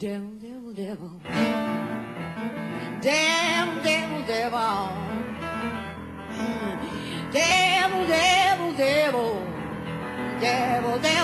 Devil, devil, devil. Devil, devil, devil. Devil, devil, devil. Devil, devil,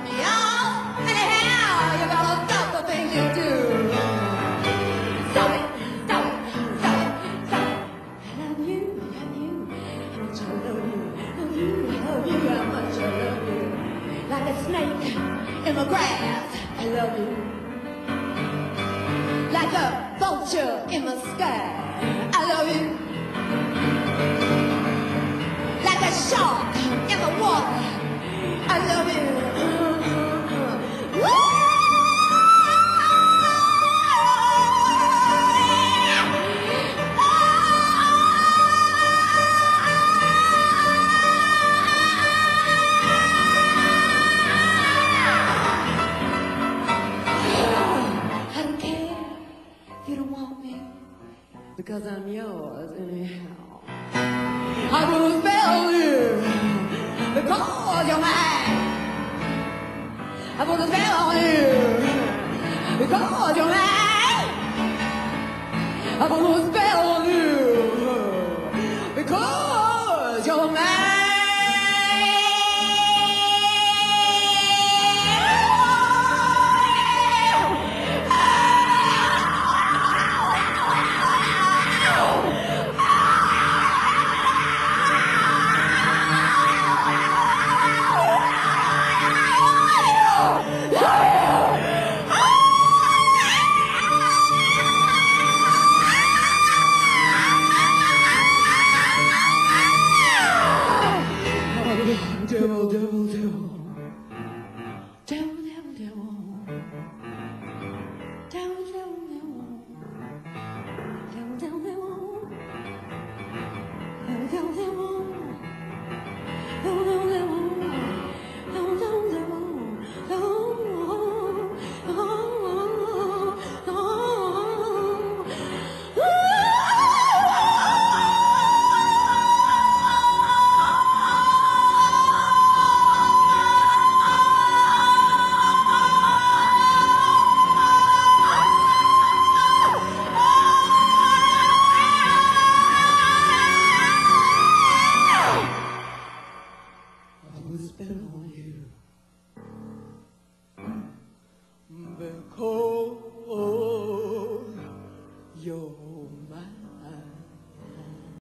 anyhow. You stop the things you do. Stop it. Stop it. Stop it. Stop it. I love you. I love you. How much I love you. Love you. Love you. How much I love you. Like a snake in the grass. I love you. Like a vulture in the sky. I love you. Like a shark because I'm yours anyhow. I will spell you because you're mine. I a spell you because you're mine. I a spell Devil, devil, devil. Devil, devil, devil. Devil, devil, devil. Devil, devil, devil. Devil, devil, devil.